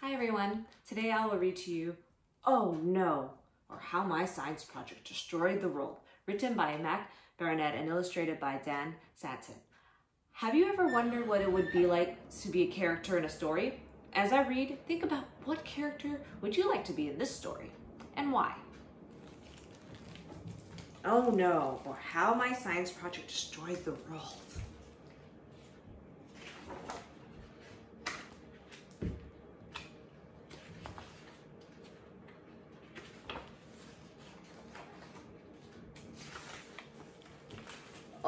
Hi everyone. Today I will read to you Oh No, or How My Science Project Destroyed the World, written by Mac Barnett and illustrated by Dan Santat. Have you ever wondered what it would be like to be a character in a story? As I read, think about what character would you like to be in this story and why? Oh No, or How My Science Project Destroyed the World.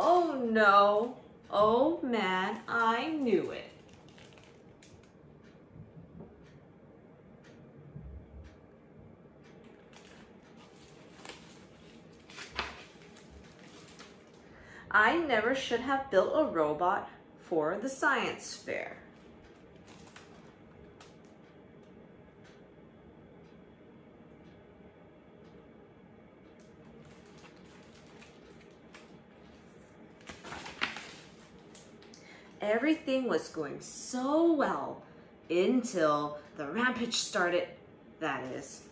Oh no. Oh man, I knew it. I never should have built a robot for the science fair. Everything was going so well until the rampage started, that is.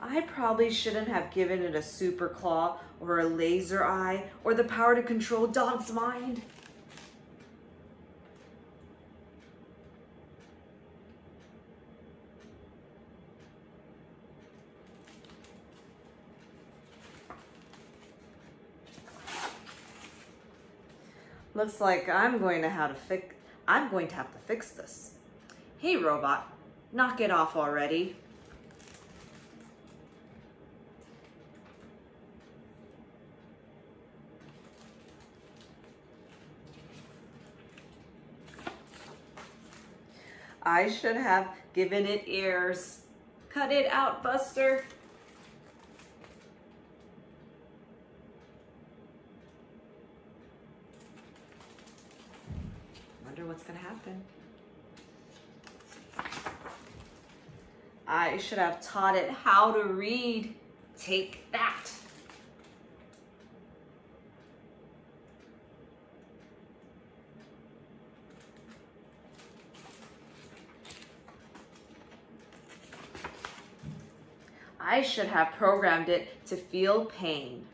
I probably shouldn't have given it a super claw or a laser eye or the power to control dog's mind. Looks like I'm going to have to fix I'm going to have to fix this. Hey robot, knock it off already. I should have given it ears. Cut it out, Buster. Wonder what's gonna happen. I should have taught it how to read. Take that. I should have programmed it to feel pain.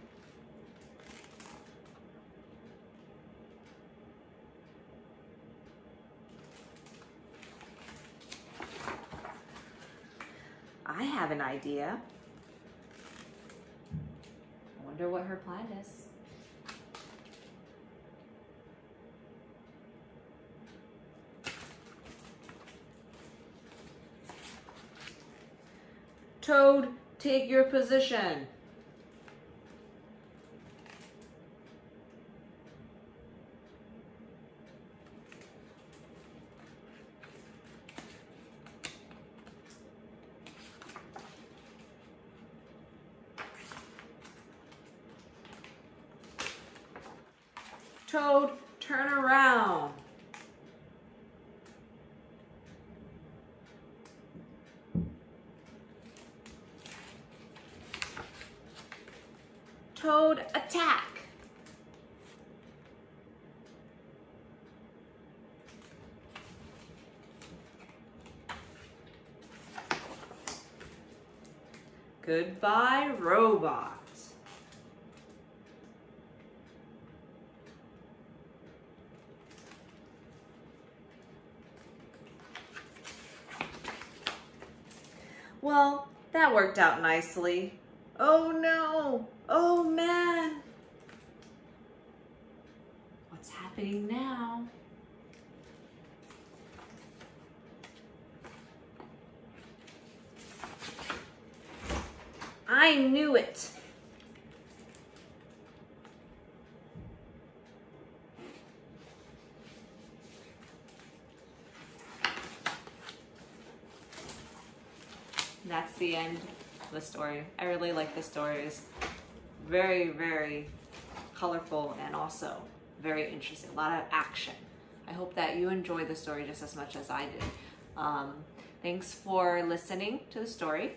I have an idea. I wonder what her plan is. Toad, take your position. Toad, turn around. Toad, attack. Goodbye, robot. Well, that worked out nicely. Oh no! Oh man! What's happening now? I knew it! That's the end of the story. I really like the story. It's very, very colorful and also very interesting. A lot of action. I hope that you enjoy the story just as much as I did. Um, Thanks for listening to the story.